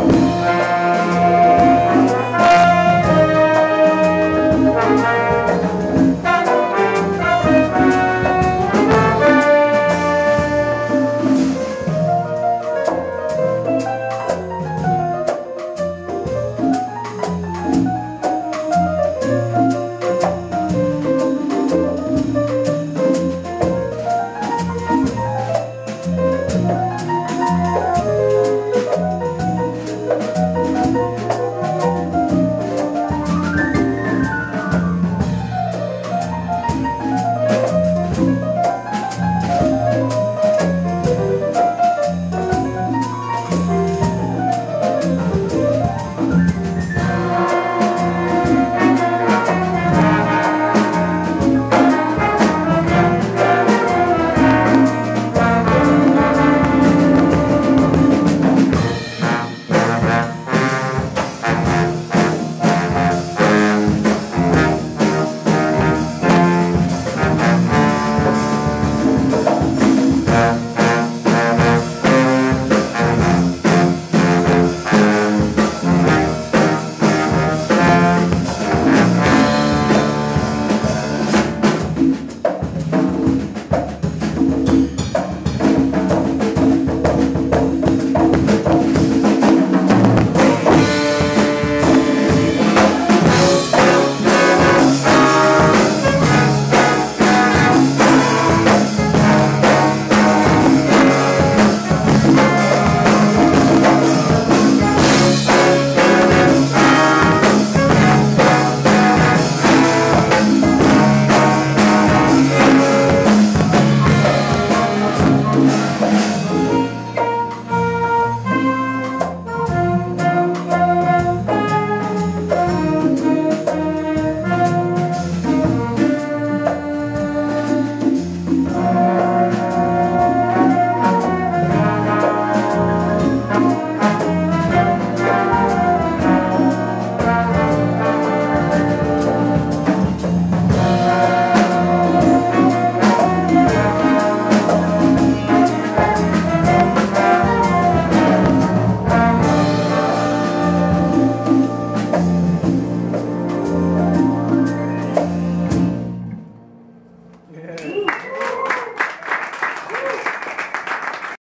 Música